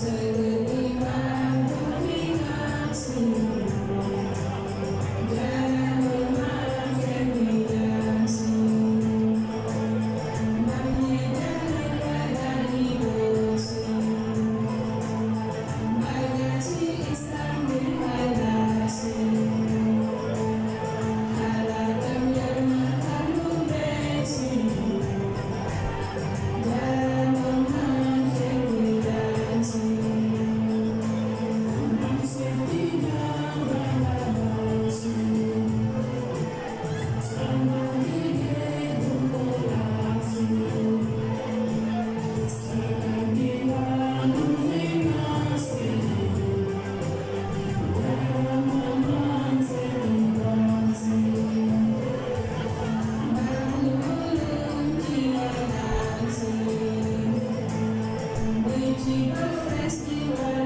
so this year.